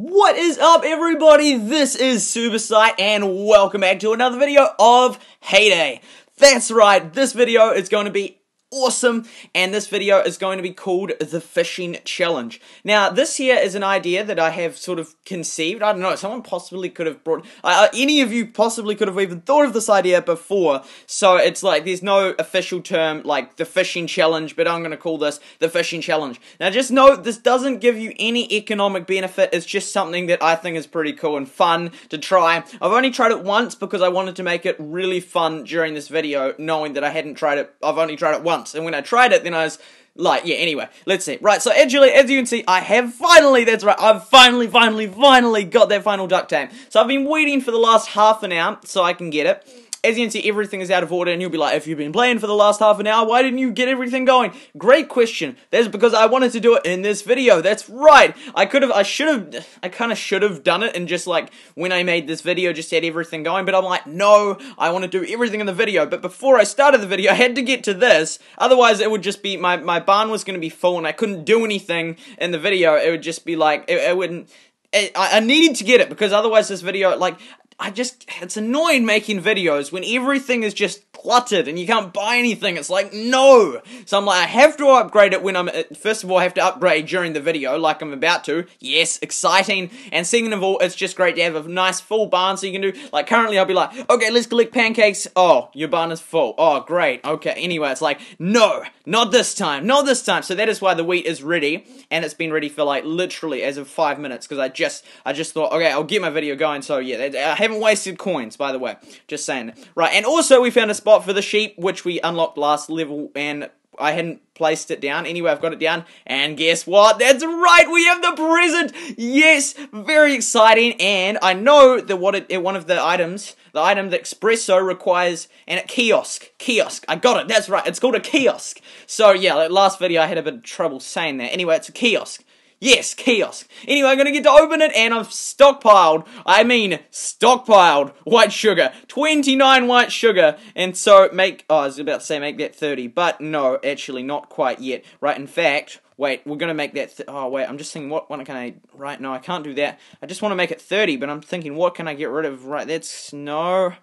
What is up everybody? This is SuperSight and welcome back to another video of Hay Day. That's right, this video is going to be awesome and this video is going to be called the fishing challenge. Now this here is an idea that i have sort of conceived. I don't know someone possibly could have brought uh, any of you possibly could have even thought of this idea before. So it's like there's no official term like the fishing challenge but i'm going to call this the fishing challenge. Now just note this doesn't give you any economic benefit. It's just something that i think is pretty cool and fun to try. I've only tried it once because i wanted to make it really fun during this video knowing that i hadn't tried it i've only tried it once And when I tried it, then I was like, yeah, anyway, let's see. Right, so actually, as you can see, I have finally, that's right, I've finally, finally, finally got that final duct tape. So I've been waiting for the last half an hour so I can get it as you can see, everything is out of order, and you'll be like, if you've been playing for the last half an hour, why didn't you get everything going? Great question. That's because I wanted to do it in this video. That's right. I could have, I should have, I kind of should have done it, and just like, when I made this video, just had everything going, but I'm like, no, I want to do everything in the video. But before I started the video, I had to get to this, otherwise it would just be, my, my barn was going to be full, and I couldn't do anything in the video. It would just be like, it, it wouldn't, I, needed to get it because otherwise this video, like, I just, it's annoying making videos when everything is just cluttered and you can't buy anything. It's like, no. So I'm like, I have to upgrade it when I'm, uh, first of all, I have to upgrade during the video like I'm about to. Yes, exciting. And second of all, it's just great to have a nice full barn so you can do, like currently I'll be like, okay, let's collect pancakes. Oh, your barn is full. Oh, great. Okay. Anyway, it's like, no, not this time, not this time. So that is why the wheat is ready and it's been ready for like literally as of five minutes because I just, I just thought, okay, I'll get my video going. So yeah, I have haven't wasted coins, by the way. Just saying. Right, and also we found a spot for the sheep, which we unlocked last level, and I hadn't placed it down. Anyway, I've got it down. And guess what? That's right, we have the present! Yes, very exciting. And I know that what it, eh, one of the items, the item that Espresso requires, and a kiosk. Kiosk. I got it, that's right. It's called a kiosk. So yeah, last video I had a bit of trouble saying that. Anyway, it's a kiosk. Yes, kiosk. Anyway, I'm gonna get to open it and I've stockpiled, I mean stockpiled white sugar. 29 white sugar. And so make, oh, I was about to say make that 30, but no, actually not quite yet. Right, in fact, wait, we're gonna make that, oh wait, I'm just thinking what one can I, right, no, I can't do that. I just want to make it 30, but I'm thinking what can I get rid of, right, that's, no,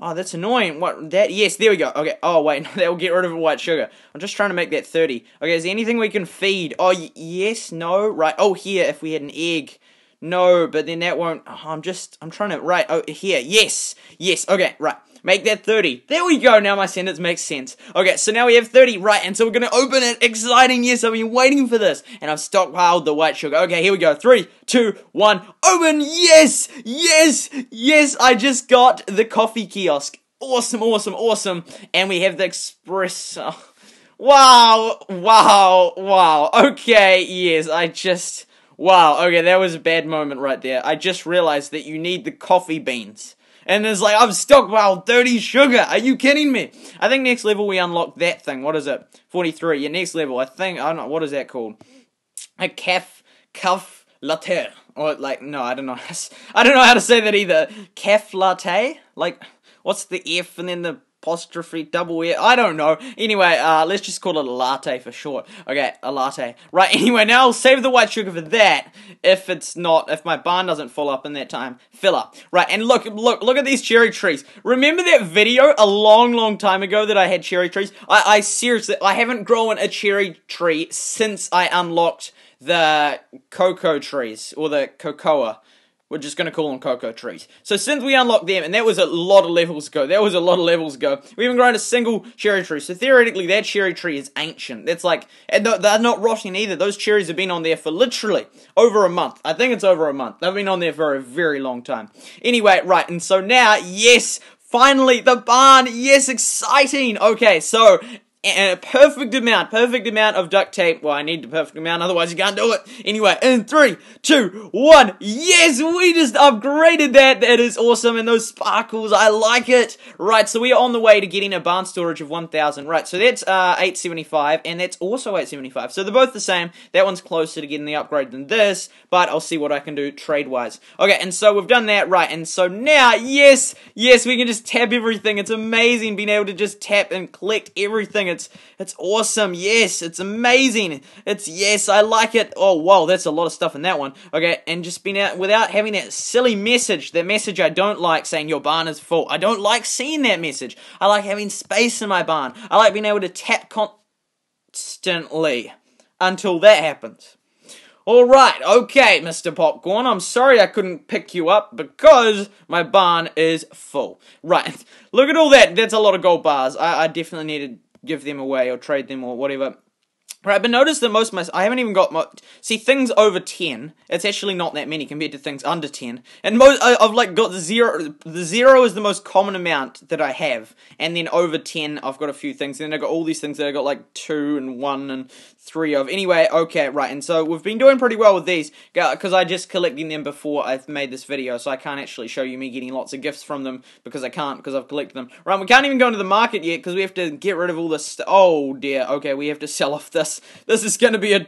Oh, that's annoying. What, that, yes, there we go. Okay, oh, wait, that will get rid of white sugar. I'm just trying to make that 30. Okay, is there anything we can feed? Oh, yes, no, right. Oh, here, if we had an egg. No, but then that won't, oh, I'm just, I'm trying to, right, oh, here, yes, yes, okay, right. Make that 30. There we go. Now my sentence makes sense. Okay, so now we have 30. Right, and so we're going to open it. Exciting. Yes, I've been waiting for this. And I've stockpiled the white sugar. Okay, here we go. Three, two, one. Open. Yes. Yes. Yes. I just got the coffee kiosk. Awesome, awesome, awesome. And we have the espresso. Wow. Wow. Wow. Okay, yes. I just... Wow, okay, that was a bad moment right there. I just realized that you need the coffee beans and it's like, I've stockpiled 30 sugar. Are you kidding me? I think next level we unlock that thing. What is it? 43. Your next level. I think, I don't know, what is that called? A calf, calf latte. Or like, no, I don't know. I don't know how to say that either. Calf latte? Like, what's the F and then the apostrophe double E. I don't know. Anyway, uh, let's just call it a latte for short. Okay, a latte. Right, anyway, now I'll save the white sugar for that if it's not, if my barn doesn't fill up in that time. Fill up. Right, and look, look, look at these cherry trees. Remember that video a long, long time ago that I had cherry trees? I, I seriously, I haven't grown a cherry tree since I unlocked the cocoa trees, or the cocoa. We're just going to call them cocoa trees. So since we unlocked them, and that was a lot of levels ago, that was a lot of levels ago, we haven't grown a single cherry tree. So theoretically, that cherry tree is ancient. That's like, and they're not rotting either. Those cherries have been on there for literally over a month. I think it's over a month. They've been on there for a very long time. Anyway, right, and so now, yes, Finally, the barn! Yes, exciting! Okay, so a perfect amount, perfect amount of duct tape. Well, I need the perfect amount, otherwise you can't do it. Anyway, in three, two, one. Yes, we just upgraded that. That is awesome. And those sparkles, I like it. Right, so we are on the way to getting a barn storage of 1,000. Right, so that's uh, 875, and that's also 875. So they're both the same. That one's closer to getting the upgrade than this, but I'll see what I can do trade-wise. Okay, and so we've done that. Right, and so now, yes, yes, we can just tap everything. It's amazing being able to just tap and collect everything going. It's it's awesome. Yes, it's amazing. It's yes, I like it. Oh wow, that's a lot of stuff in that one. Okay, and just being out without having that silly message, that message I don't like saying your barn is full. I don't like seeing that message. I like having space in my barn. I like being able to tap constantly until that happens. Alright, okay, Mr. Popcorn, I'm sorry I couldn't pick you up because my barn is full. Right, look at all that, that's a lot of gold bars. I, I definitely need to give them away or trade them or whatever. Right, but notice that most of my, I haven't even got, my, see, things over 10, it's actually not that many compared to things under 10. And most, I, have like got the zero, the zero is the most common amount that I have. And then over 10, I've got a few things. And then I've got all these things that I got like 2 and 1 and three of. Anyway, okay, right, and so we've been doing pretty well with these, because I just collected them before I've made this video, so I can't actually show you me getting lots of gifts from them, because I can't, because I've collected them. Right, we can't even go into the market yet, because we have to get rid of all this Oh, dear, okay, we have to sell off this. This is going to be a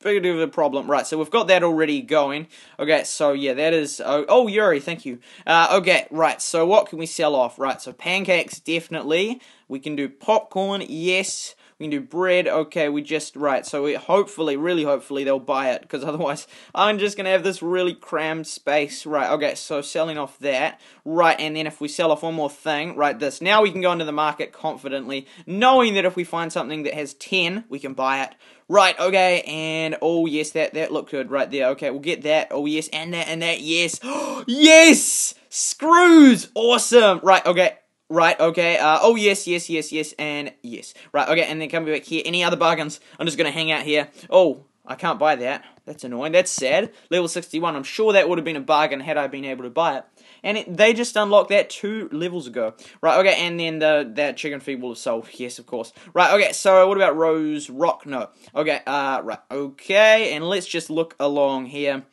bit of a problem. Right, so we've got that already going. Okay, so yeah, that is... Oh, oh Yuri, thank you. Uh, okay, right, so what can we sell off? Right, so pancakes, definitely. We can do popcorn, yes. We can do bread. Okay, we just, right, so we, hopefully, really hopefully they'll buy it, because otherwise I'm just to have this really crammed space. Right, okay, so selling off that. Right, and then if we sell off one more thing, right, this. Now we can go into the market confidently, knowing that if we find something that has 10, we can buy it. Right, okay, and oh yes, that that looked good right there. Okay, we'll get that. Oh yes, and that and that. Yes, yes, screws, awesome. Right, okay, Right, okay, uh, oh yes, yes, yes, yes, and yes. Right, okay, and then coming back here, any other bargains? I'm just gonna hang out here. Oh, I can't buy that. That's annoying, that's sad. Level 61, I'm sure that would have been a bargain had I been able to buy it. And it, they just unlocked that two levels ago. Right, okay, and then the that chicken feed will have sold. Yes, of course. Right, okay, so what about Rose Rock? No. Okay, uh, right, okay, and let's just look along here.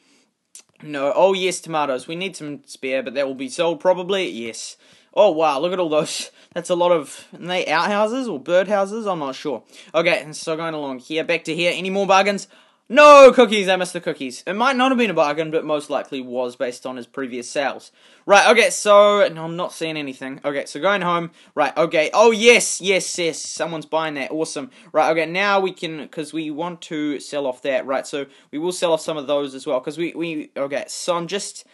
No, oh yes, tomatoes. We need some spare, but that will be sold probably. Yes. Oh wow, look at all those. That's a lot of, are they outhouses or birdhouses? I'm not sure. Okay, and so going along here, back to here. Any more bargains? No cookies, eh, I missed the cookies. It might not have been a bargain, but most likely was based on his previous sales. Right, okay, so, no, I'm not seeing anything. Okay, so going home. Right, okay. Oh, yes, yes, yes. Someone's buying that. Awesome. Right, okay, now we can, because we want to sell off that. Right, so we will sell off some of those as well, because we, we, okay, so I'm just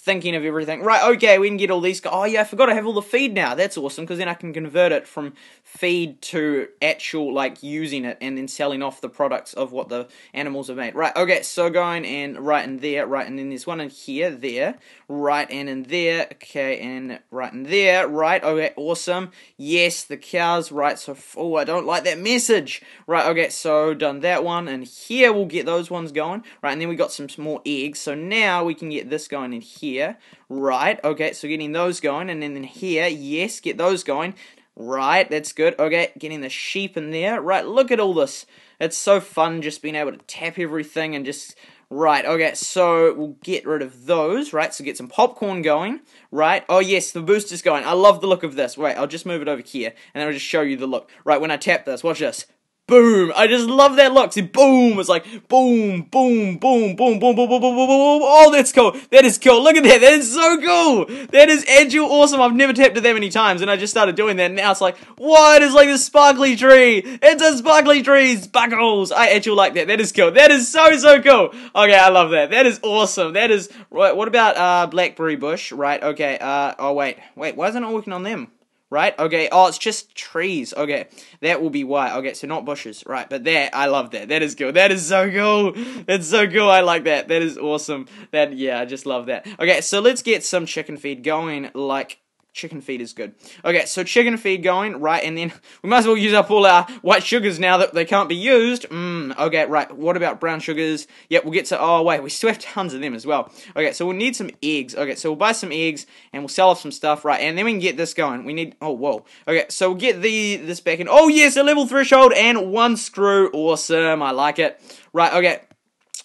thinking of everything. Right, okay, we can get all these. Oh, yeah, I forgot I have all the feed now. That's awesome, because then I can convert it from feed to actual, like, using it and then selling off the products of what the animals have made. Right, okay, so going and right in there, right, and then there's one in here, there, right, and in there, okay, and right in there, right, okay, awesome. Yes, the cows, right, so, oh, I don't like that message. Right, okay, so done that one, and here we'll get those ones going. Right, and then we got some more eggs, so now we can get this going in here here. Right, okay, so getting those going. And then here, yes, get those going. Right, that's good. Okay, getting the sheep in there. Right, look at all this. It's so fun just being able to tap everything and just... Right, okay, so we'll get rid of those, right? So get some popcorn going, right? Oh, yes, the booster's going. I love the look of this. Wait, I'll just move it over here, and then I'll just show you the look. Right, when I tap this, watch this boom. I just love that look. See, boom. It's like boom, boom, boom, boom, boom, boom, boom, boom, boom, boom. boom. Oh, that's cool. That is cool. Look at that. That is so cool. That is actually awesome. I've never tapped it that many times, and I just started doing that. Now it's like, what? It's like this sparkly tree. It's a sparkly tree. Sparkles. I actually like that. That is cool. That is so so cool. Okay, I love that. That is awesome. That is right. What about uh blackberry bush? Right. Okay. Uh. Oh wait. Wait. Why isn't it working on them? Right? Okay, oh, it's just trees. Okay, that will be why. Okay, so not bushes, right? But that, I love that. That is cool. That is so cool. That's so cool. I like that. That is awesome. That, yeah, I just love that. Okay, so let's get some chicken feed going like chicken feed is good. Okay, so chicken feed going, right, and then we might as well use up all our white sugars now that they can't be used. Mmm, okay, right, what about brown sugars? Yep, we'll get to, oh wait, we still have tons of them as well. Okay, so we'll need some eggs. Okay, so we'll buy some eggs, and we'll sell off some stuff, right, and then we can get this going. We need, oh, whoa. Okay, so we'll get the this back in. Oh yes, a level threshold and one screw. Awesome, I like it. Right, okay,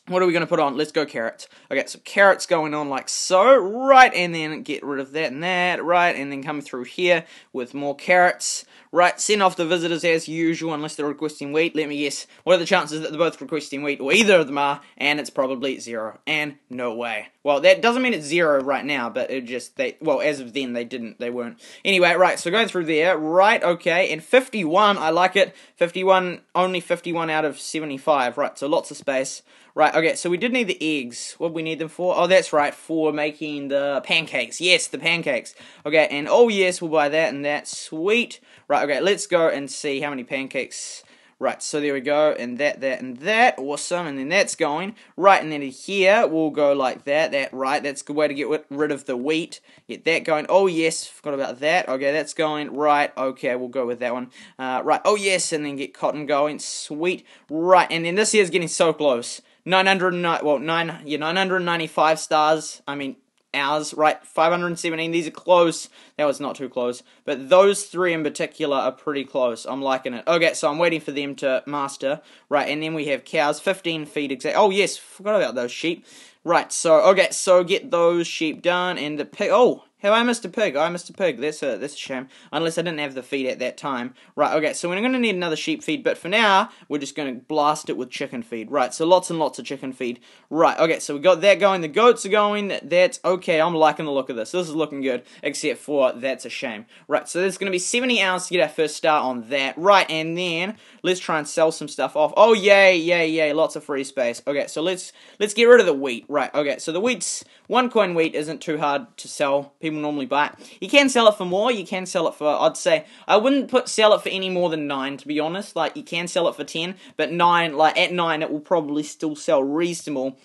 what are we going to put on? Let's go carrots. Okay, so carrots going on like so, right, and then get rid of that and that, right, and then come through here with more carrots, Right, send off the visitors as usual, unless they're requesting wheat. Let me guess. What are the chances that they're both requesting wheat, or either of them are? And it's probably zero. And no way. Well, that doesn't mean it's zero right now, but it just they well as of then they didn't they weren't. Anyway, right. So going through there, right? Okay, and 51, I like it. 51, only 51 out of 75. Right, so lots of space. Right, okay, so we did need the eggs. What we need them for? Oh, that's right, for making the pancakes. Yes, the pancakes. Okay, and oh yes, we'll buy that and that. Sweet. Right, okay, let's go and see how many pancakes. Right, so there we go, and that, that, and that. Awesome, and then that's going. Right, and then here, we'll go like that, that, right. That's a good way to get rid of the wheat. Get that going. Oh, yes, forgot about that. Okay, that's going. Right, okay, we'll go with that one. Uh, right, oh, yes, and then get cotton going. Sweet. Right, and then this here's getting so close. 909, well, 9, yeah, 995 stars. I mean, hours, right? 517. These are close. That was not too close. But those three in particular are pretty close. I'm liking it. Okay, so I'm waiting for them to master. Right, and then we have cows, 15 feet exact. Oh, yes, forgot about those sheep. Right, so, okay, so get those sheep done. And the pig. Oh, have I missed a pig? I missed a pig. That's a that's a shame. Unless I didn't have the feed at that time. Right, okay, so we're gonna need another sheep feed, but for now, we're just gonna blast it with chicken feed. Right, so lots and lots of chicken feed. Right, okay, so we got that going, the goats are going, that's okay, I'm liking the look of this. This is looking good, except for that's a shame. Right, so there's gonna be 70 hours to get our first start on that. Right, and then let's try and sell some stuff off. Oh yay, yay, yay, lots of free space. Okay, so let's let's get rid of the wheat. Right, okay, so the wheat's one coin wheat isn't too hard to sell. People people normally buy it. You can sell it for more. You can sell it for, I'd say, I wouldn't put sell it for any more than nine, to be honest. Like, you can sell it for 10, but nine, like, at nine, it will probably still sell reasonable.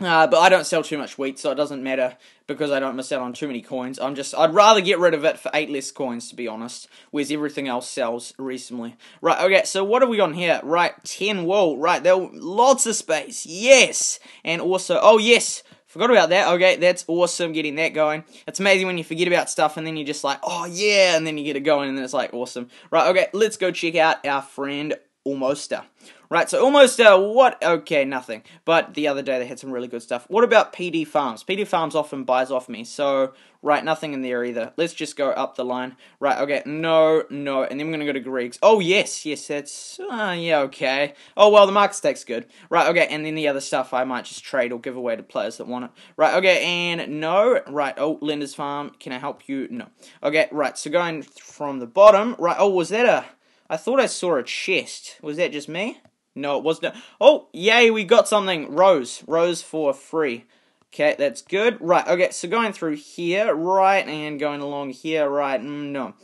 Uh, but I don't sell too much wheat, so it doesn't matter because I don't miss out on too many coins. I'm just, I'd rather get rid of it for eight less coins, to be honest, whereas everything else sells reasonably. Right, okay, so what have we got here? Right, 10 wool, right, there lots of space, yes! And also, oh yes, Forgot about that. Okay, that's awesome getting that going. It's amazing when you forget about stuff and then you're just like, oh yeah, and then you get it going and then it's like awesome. Right, okay, let's go check out our friend Almoster. Right, so almost uh, what? Okay, nothing. But the other day they had some really good stuff. What about PD Farms? PD Farms often buys off me, so right, nothing in there either. Let's just go up the line. Right, okay, no, no, and then we're gonna go to Greg's. Oh yes, yes, that's uh, yeah, okay. Oh well, the market stack's good. Right, okay, and then the other stuff I might just trade or give away to players that want it. Right, okay, and no, right. Oh, Linda's Farm. Can I help you? No. Okay, right. So going from the bottom. Right. Oh, was that a? I thought I saw a chest. Was that just me? No, it wasn't. Oh, yay, we got something. Rose. Rose for free. Okay, that's good. Right, okay, so going through here, right, and going along here, right, mm, no.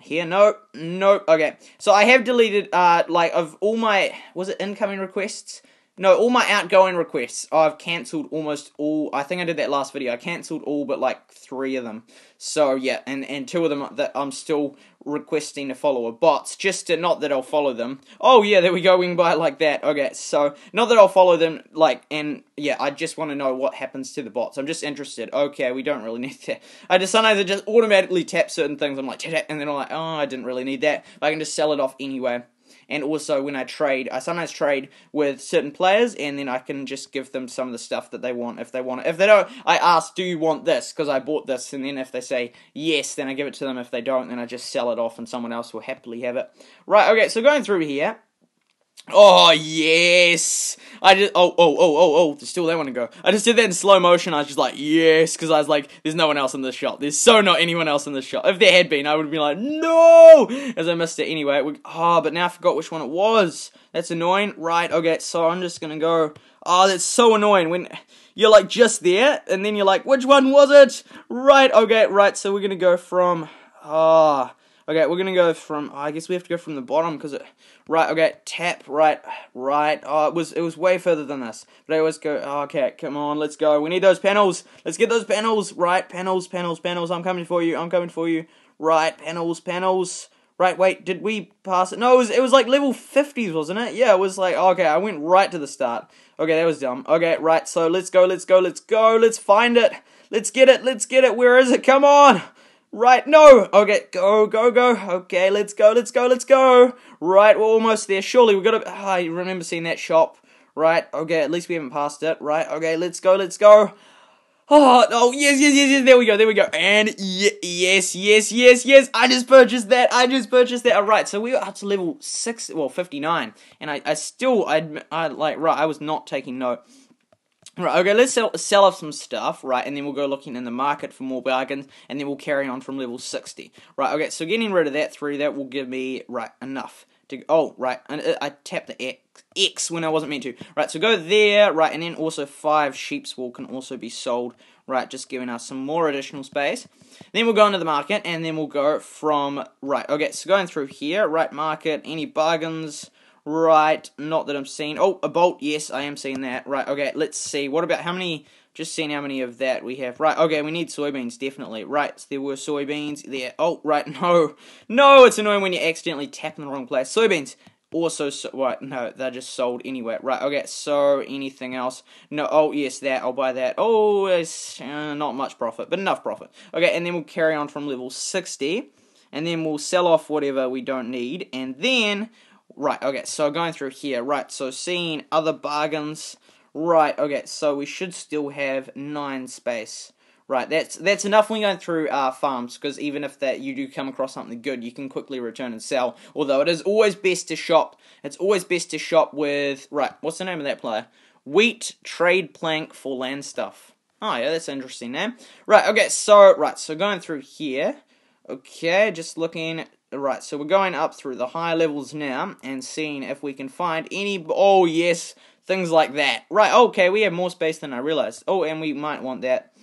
Here, nope, nope, okay. So I have deleted, uh, like, of all my, was it incoming requests? No, all my outgoing requests, I've cancelled almost all. I think I did that last video. I cancelled all but like three of them. So yeah, and and two of them that I'm still requesting to follow a bots. Just to not that I'll follow them. Oh yeah, there we go. We can buy it like that. Okay, so not that I'll follow them. Like and yeah, I just want to know what happens to the bots. I'm just interested. Okay, we don't really need that. I just sometimes I just automatically tap certain things. I'm like, and then I'm like, oh, I didn't really need that. But I can just sell it off anyway and also when I trade, I sometimes trade with certain players, and then I can just give them some of the stuff that they want if they want it. If they don't, I ask, "Do you want this?" Because I bought this, and then if they say yes, then I give it to them. If they don't, then I just sell it off, and someone else will happily have it. Right? Okay, so going through here. Oh yes! I just oh oh oh oh oh. Still that one to go. I just did that in slow motion. I was just like yes, because I was like, there's no one else in this shot. There's so not anyone else in this shot. If there had been, I would been like no, as I missed it anyway. We, oh, but now I forgot which one it was. That's annoying. Right. Okay. So I'm just gonna go. Oh, that's so annoying when you're like just there, and then you're like, which one was it? Right. Okay. Right. So we're gonna go from. Ah. Oh, Okay, we're gonna go from. Oh, I guess we have to go from the bottom because it. Right. Okay. Tap. Right. Right. Oh, it was it was way further than this. But I always go. Oh, okay. Come on. Let's go. We need those panels. Let's get those panels. Right. Panels. Panels. Panels. I'm coming for you. I'm coming for you. Right. Panels. Panels. Right. Wait. Did we pass it? No. It was it was like level 50s, wasn't it? Yeah. It was like. Oh, okay. I went right to the start. Okay. That was dumb. Okay. Right. So let's go. Let's go. Let's go. Let's find it. Let's get it. Let's get it. Where is it? Come on. Right, no! Okay, go, go, go. Okay, let's go, let's go, let's go. Right, we're almost there. Surely we've got to. Oh, ah, I remember seeing that shop. Right, okay, at least we haven't passed it. Right, okay, let's go, let's go. Oh, oh, yes, yes, yes, yes, there we go, there we go. And yes, yes, yes, yes, I just purchased that, I just purchased that. Alright, so we were up to level 6, well, 59. And I, I still, I, I, like, right, I was not taking note. Right, okay, let's sell, sell off some stuff, right, and then we'll go looking in the market for more bargains, and then we'll carry on from level 60. Right, okay, so getting rid of that three, that will give me, right, enough to, oh, right, I, uh, I tapped the X, X when I wasn't meant to. Right, so go there, right, and then also five sheep's wool can also be sold, right, just giving us some more additional space. Then we'll go into the market, and then we'll go from, right, okay, so going through here, right, market, any bargains, right, not that I'm seeing, oh, a bolt, yes, I am seeing that, right, okay, let's see, what about, how many, just seeing how many of that we have. Right, okay, we need soybeans, definitely. Right, so there were soybeans there. Oh, right, no. No, it's annoying when you accidentally tap in the wrong place. Soybeans. Also, so, right, no, they're just sold anyway. Right, okay, so anything else? No, oh, yes, that, I'll buy that. Oh, it's uh, not much profit, but enough profit. Okay, and then we'll carry on from level 60, and then we'll sell off whatever we don't need, and then, right, okay, so going through here, right, so seeing other bargains, Right, okay, so we should still have 9 space. Right, that's that's enough when we're going through uh, farms, because even if that you do come across something good, you can quickly return and sell. Although it is always best to shop. It's always best to shop with right. What's the name of that player? Wheat trade plank for land stuff. Oh yeah, that's interesting name. Right, okay, so right, so going through here. Okay, just looking. Right, so we're going up through the higher levels now and seeing if we can find any. Oh yes, Things like that. Right, okay, we have more space than I realized. Oh, and we might want that.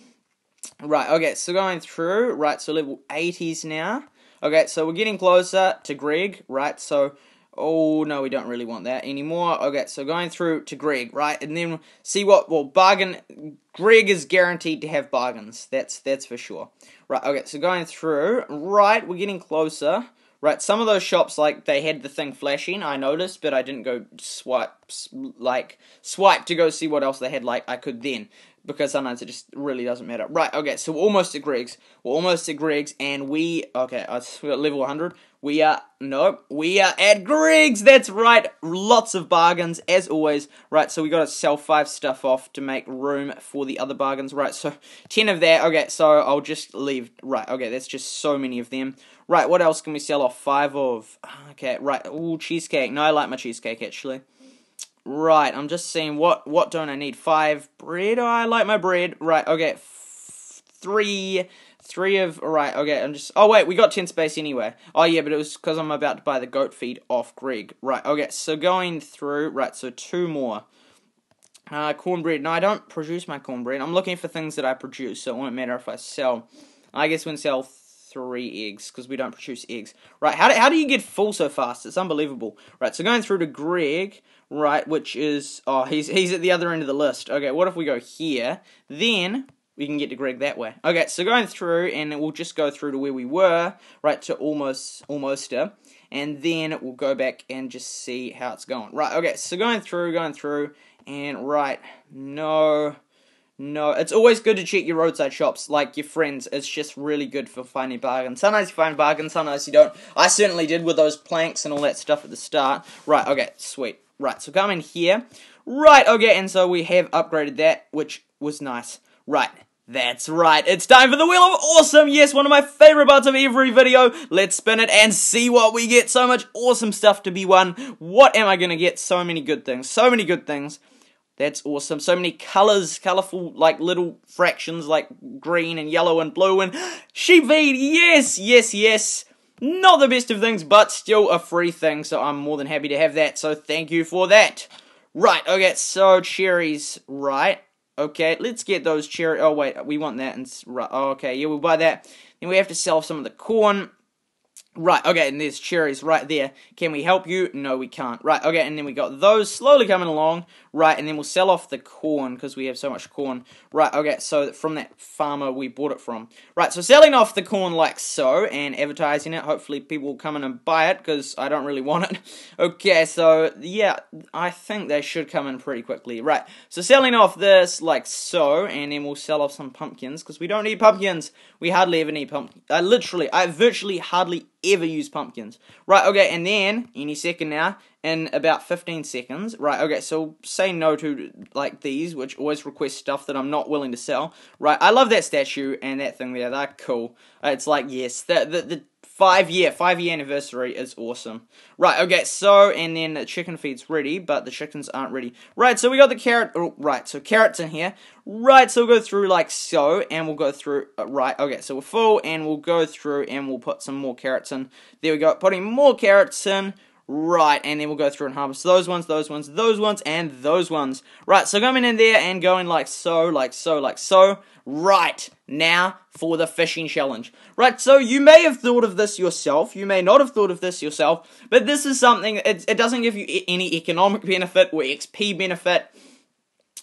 Right, okay, so going through, right, so level 80s now. Okay, so we're getting closer to Greg, right, so, oh, no, we don't really want that anymore. Okay, so going through to Greg, right, and then see what, well, bargain, Greg is guaranteed to have bargains, that's, that's for sure. Right, okay, so going through, right, we're getting closer. Right, some of those shops, like, they had the thing flashing, I noticed, but I didn't go swipe, like, swipe to go see what else they had, like, I could then, because sometimes it just really doesn't matter. Right, okay, so we're almost at Greg's, we're almost at Greg's, and we, okay, we got level 100, we are, no, we are at Greg's, that's right, lots of bargains, as always, right, so we gotta sell 5 stuff off to make room for the other bargains, right, so 10 of that, okay, so I'll just leave, right, okay, that's just so many of them, Right, what else can we sell off? Five of. Okay, right. Ooh, cheesecake. No, I like my cheesecake actually. Right, I'm just seeing what what don't I need? Five bread. Oh, I like my bread. Right, okay. three, three of. Right, okay. I'm just. Oh wait, we got ten space anyway. Oh yeah, but it was because I'm about to buy the goat feed off Greg. Right, okay. So going through. Right, so two more. Uh, cornbread. No, I don't produce my cornbread. I'm looking for things that I produce, so it won't matter if I sell. I guess when sell three eggs because we don't produce eggs. Right, how do, how do you get full so fast? It's unbelievable. Right, so going through to Greg, right, which is, oh, he's, he's at the other end of the list. Okay, what if we go here? Then we can get to Greg that way. Okay, so going through, and we'll just go through to where we were, right, to almost, almost, and then we'll go back and just see how it's going. Right, okay, so going through, going through, and right, no, no, it's always good to check your roadside shops, like your friends. It's just really good for finding bargains. Sometimes you find bargains, sometimes you don't. I certainly did with those planks and all that stuff at the start. Right, okay, sweet. Right, so come in here. Right, okay, and so we have upgraded that, which was nice. Right, that's right, it's time for the Wheel of Awesome! Yes, one of my favorite parts of every video. Let's spin it and see what we get. So much awesome stuff to be won. What am I gonna get? So many good things. So many good things. That's awesome. So many colors, colorful, like little fractions, like green and yellow and blue and sheep. Yes, yes, yes. Not the best of things, but still a free thing. So I'm more than happy to have that. So thank you for that. Right. Okay. So cherries. Right. Okay. Let's get those cherry. Oh wait, we want that. And. Oh, okay. Yeah, we'll buy that. Then we have to sell some of the corn. Right, okay, and there's cherries right there. Can we help you? No, we can't. Right, okay, and then we got those slowly coming along. Right, and then we'll sell off the corn because we have so much corn. Right, okay, so from that farmer we bought it from. Right, so selling off the corn like so and advertising it. Hopefully people will come in and buy it because I don't really want it. Okay, so yeah, I think they should come in pretty quickly. Right, so selling off this like so, and then we'll sell off some pumpkins because we don't need pumpkins. We hardly ever need pumpkins. I uh, literally, I virtually hardly ever use pumpkins. Right, okay, and then, any second now, in about 15 seconds. Right, okay, so say no to, like, these, which always request stuff that I'm not willing to sell. Right, I love that statue and that thing there, they're cool. It's like, yes, the, the, the Five year, five year anniversary is awesome. Right, okay, so, and then the chicken feed's ready, but the chickens aren't ready. Right, so we got the carrot, oh, right, so carrots in here. Right, so we'll go through like so, and we'll go through, uh, right, okay, so we're full, and we'll go through, and we'll put some more carrots in. There we go, putting more carrots in. Right, and then we'll go through and harvest those ones, those ones, those ones, and those ones. Right, so coming in there and going like so, like so, like so. Right, now for the fishing challenge. Right, so you may have thought of this yourself, you may not have thought of this yourself, but this is something, it, it doesn't give you any economic benefit or XP benefit.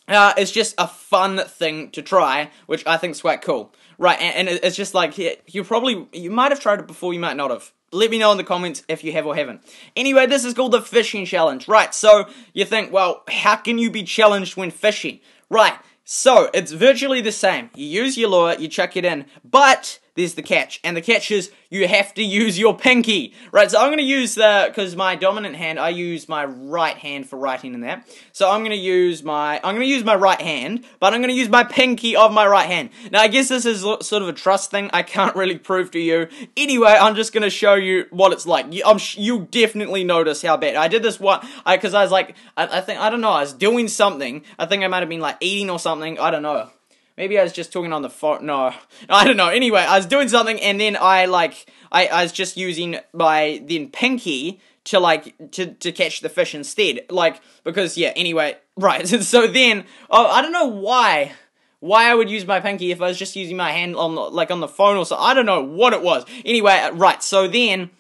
Uh, it's just a fun thing to try, which I think is quite cool. Right, and, and it's just like, you probably, you might have tried it before, you might not have. Let me know in the comments if you have or haven't. Anyway, this is called the fishing challenge. Right, so you think, well, how can you be challenged when fishing? Right, so it's virtually the same. You use your lure, you chuck it in, but there's the catch. And the catch is you have to use your pinky. Right, so I'm going to use the, because my dominant hand, I use my right hand for writing in that. So I'm going to use my, I'm going to use my right hand, but I'm going to use my pinky of my right hand. Now, I guess this is sort of a trust thing. I can't really prove to you. Anyway, I'm just going to show you what it's like. You, you'll definitely notice how bad. I did this one, because I, I was like, I, I think, I don't know, I was doing something. I think I might have been like eating or something. I don't know. Maybe I was just talking on the phone. No, I don't know. Anyway, I was doing something, and then I like I, I was just using my then pinky to like to to catch the fish instead. Like because yeah. Anyway, right. so then oh, I don't know why why I would use my pinky if I was just using my hand on like on the phone or so. I don't know what it was. Anyway, right. So then.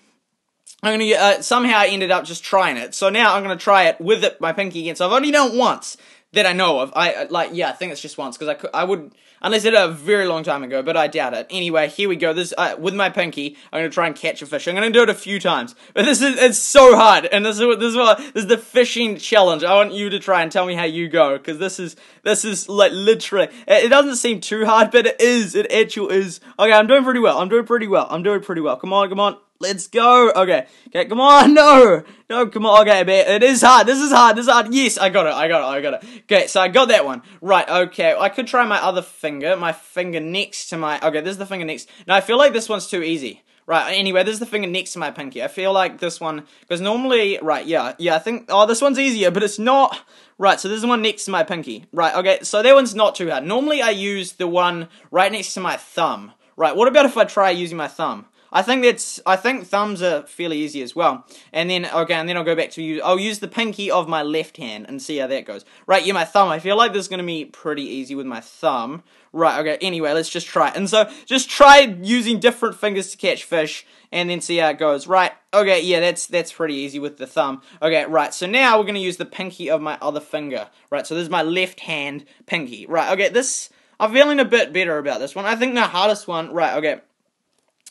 I'm gonna uh, somehow I ended up just trying it. So now I'm gonna try it with it, my pinky again. So I've only done it once that I know of. I like, yeah, I think it's just once because I could, I would, unless it a very long time ago, but I doubt it. Anyway, here we go. This uh, with my pinky, I'm gonna try and catch a fish. I'm gonna do it a few times, but this is it's so hard, and this is what this is what this is the fishing challenge. I want you to try and tell me how you go because this is this is like literally. It, it doesn't seem too hard, but it is. It actually is. Okay, I'm doing pretty well. I'm doing pretty well. I'm doing pretty well. Come on, come on. Let's go. Okay. Okay, come on. No. No, come on. Okay, it is hard. This is hard. This is hard. Yes, I got it. I got it. I got it. Okay, so I got that one. Right, okay. I could try my other finger. My finger next to my... Okay, this is the finger next. Now, I feel like this one's too easy. Right, anyway, this is the finger next to my pinky. I feel like this one... Because normally... Right, yeah. Yeah, I think... Oh, this one's easier, but it's not... Right, so this is the one next to my pinky. Right, okay, so that one's not too hard. Normally, I use the one right next to my thumb. Right, what about if I try using my thumb? I think that's I think thumbs are fairly easy as well. And then okay, and then I'll go back to use I'll use the pinky of my left hand and see how that goes. Right, yeah, my thumb. I feel like this is gonna be pretty easy with my thumb. Right, okay, anyway, let's just try it. And so just try using different fingers to catch fish and then see how it goes. Right, okay, yeah, that's that's pretty easy with the thumb. Okay, right, so now we're gonna use the pinky of my other finger. Right, so this is my left hand pinky. Right, okay, this I'm feeling a bit better about this one. I think the hardest one, right, okay.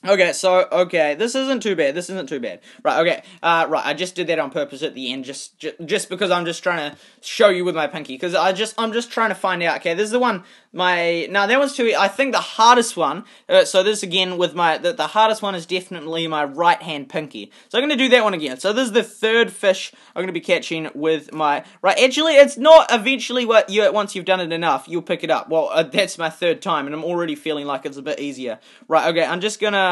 Okay, so, okay, this isn't too bad, this isn't too bad. Right, okay, uh, right, I just did that on purpose at the end, just, just, just because I'm just trying to show you with my pinky, because I just, I'm just trying to find out, okay, this is the one, my, now that one's too, I think the hardest one, uh, so this again with my, the, the hardest one is definitely my right hand pinky. So I'm to do that one again. So this is the third fish I'm to be catching with my, right, actually it's not eventually what you, once you've done it enough, you'll pick it up. Well, uh, that's my third time and I'm already feeling like it's a bit easier. Right, okay, I'm just gonna,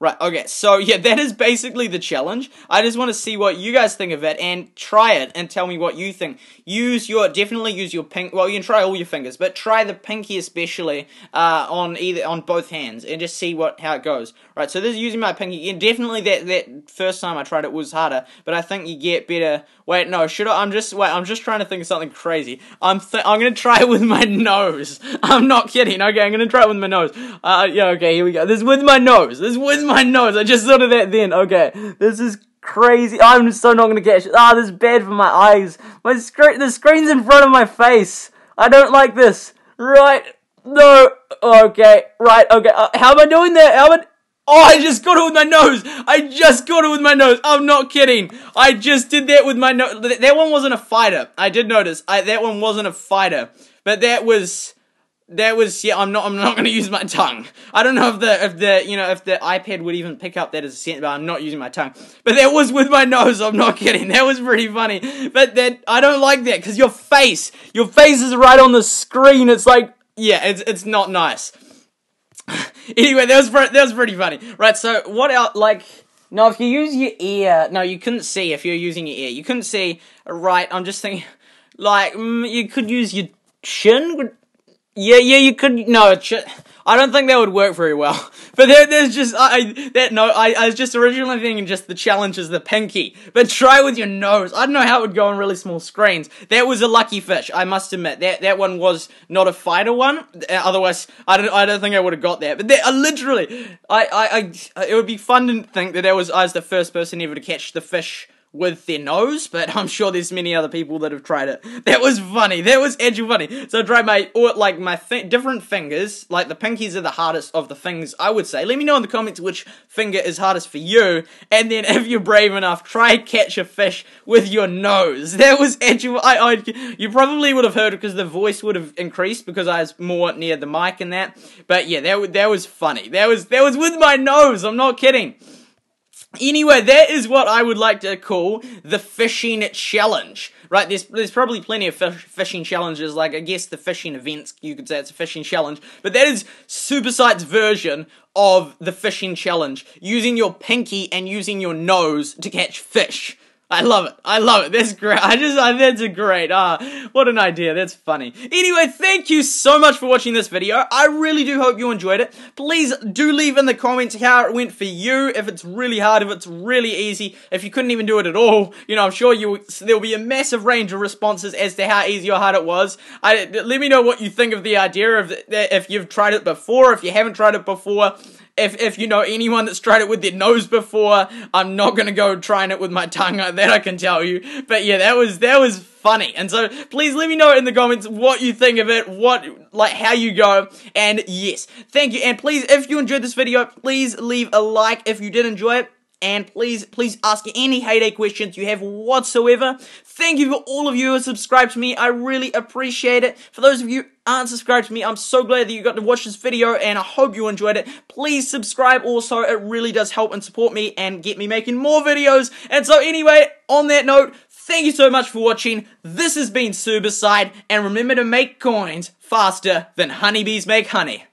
right, okay, so yeah, that is basically the challenge. I just want to see what you guys think of it and try it and tell me what you think. Use your, definitely use your pink, well, you can try all your fingers, but try the pinky especially uh, on either on both hands and just see what how it goes. Right, so this is using my pinky. And definitely that that first time I tried it was harder, but I think you get better. Wait, no, should I? I'm just wait. I'm just trying to think of something crazy. I'm I'm gonna try it with my nose. I'm not kidding. Okay, I'm gonna try it with my nose. Uh, yeah. Okay, here we go. This is with my nose. This is with my nose. I just thought of that then. Okay, this is crazy. I'm so not gonna catch it. Ah, this is bad for my eyes. My screen, the screen's in front of my face. I don't like this. Right. No. Okay. Right. Okay. Uh, how am I doing that? How am I... Oh, I just got it with my nose. I just got it with my nose. I'm not kidding. I just did that with my nose. That one wasn't a fighter. I did notice. I, that one wasn't a fighter. But that was... that was yeah. I'm not. I'm not going to use my tongue. I don't know if the if the you know if the iPad would even pick up that as a sentence. But I'm not using my tongue. But that was with my nose. I'm not kidding. That was pretty funny. But that I don't like that because your face, your face is right on the screen. It's like yeah, it's it's not nice. anyway, that was that was pretty funny. Right. So what else? Like. No, if you use your ear, no, you couldn't see if you're using your ear. You couldn't see, right, I'm just thinking, like, mm, you could use your chin, yeah, yeah, you could. No, I don't think that would work very well. But there, there's just I that no, I, I was just originally thinking just the challenge is the pinky. But try with your nose. I don't know how it would go on really small screens. That was a lucky fish, I must admit. That that one was not a fighter one. Uh, otherwise, I don't I don't think I would have got that. But that, uh, literally, I, I I it would be fun to think that that was I was the first person ever to catch the fish with their nose, but I'm sure there's many other people that have tried it. That was funny. That was edgy funny. So I tried my, or like my different fingers, like the pinkies are the hardest of the things, I would say. Let me know in the comments which finger is hardest for you, and then if you're brave enough, try catch a fish with your nose. That was edgy. I, I you probably would have heard it because the voice would have increased because I was more near the mic and that. But yeah, that, that was funny. That was, that was with my nose, I'm not kidding. Anyway, that is what I would like to call the fishing challenge. Right, there's there's probably plenty of fish, fishing challenges, like I guess the fishing events, you could say it's a fishing challenge, but that is SuperSight's version of the fishing challenge, using your pinky and using your nose to catch fish. I love it. I love it. That's great. I just, I, that's a great, ah, what an idea. That's funny. Anyway, thank you so much for watching this video. I really do hope you enjoyed it. Please do leave in the comments how it went for you, if it's really hard, if it's really easy, if you couldn't even do it at all. You know, I'm sure you, there'll be a massive range of responses as to how easy or hard it was. I, let me know what you think of the idea of if you've tried it before, if you haven't tried it before if if you know anyone that's tried it with their nose before, I'm not gonna go trying it with my tongue. That I can tell you. But yeah, that was that was funny. And so please let me know in the comments what you think of it, what like how you go. And yes, thank you. And please, if you enjoyed this video, please leave a like if you did enjoy it. And please, please ask any Hay Day questions you have whatsoever. Thank you for all of you who subscribed to me. I really appreciate it. For those of you aren't subscribed to me, I'm so glad that you got to watch this video and I hope you enjoyed it. Please subscribe also. It really does help and support me and get me making more videos. And so anyway, on that note, thank you so much for watching. This has been SuperSight and remember to make coins faster than honeybees make honey.